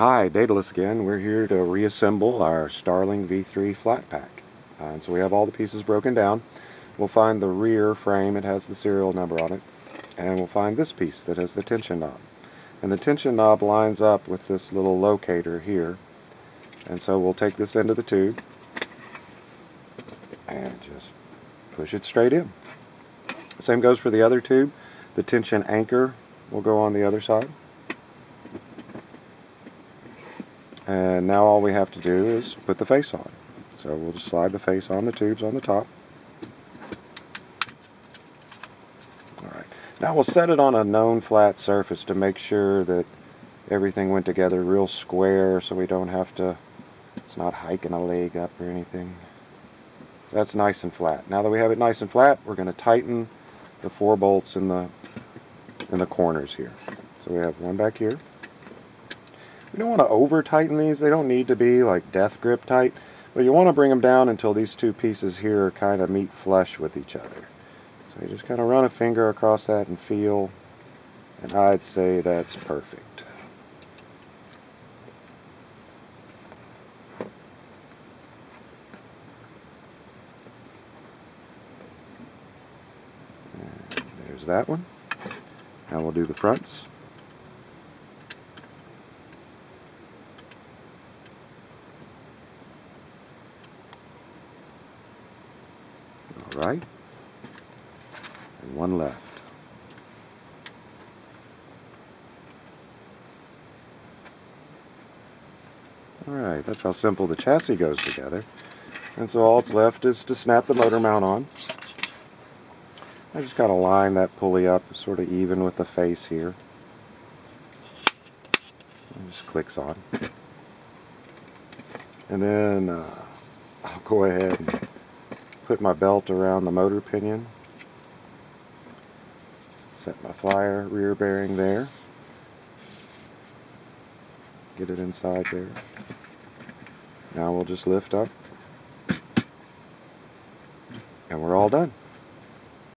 Hi, Daedalus again. We're here to reassemble our Starling V3 flat pack. Uh, and so we have all the pieces broken down. We'll find the rear frame, it has the serial number on it. And we'll find this piece that has the tension knob. And the tension knob lines up with this little locator here. And so we'll take this into the tube and just push it straight in. Same goes for the other tube. The tension anchor will go on the other side. And now all we have to do is put the face on. So we'll just slide the face on the tubes on the top. Alright. Now we'll set it on a known flat surface to make sure that everything went together real square so we don't have to, it's not hiking a leg up or anything. So that's nice and flat. Now that we have it nice and flat, we're going to tighten the four bolts in the in the corners here. So we have one back here. We don't want to over tighten these. They don't need to be like death grip tight. But you want to bring them down until these two pieces here kind of meet flush with each other. So you just kind of run a finger across that and feel. And I'd say that's perfect. And there's that one. Now we'll do the fronts. All right. And one left. Alright, that's how simple the chassis goes together. And so all that's left is to snap the motor mount on. I just kind of line that pulley up sort of even with the face here. It just clicks on. And then uh, I'll go ahead and put my belt around the motor pinion. Set my flyer rear bearing there. Get it inside there. Now we'll just lift up. And we're all done.